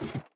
you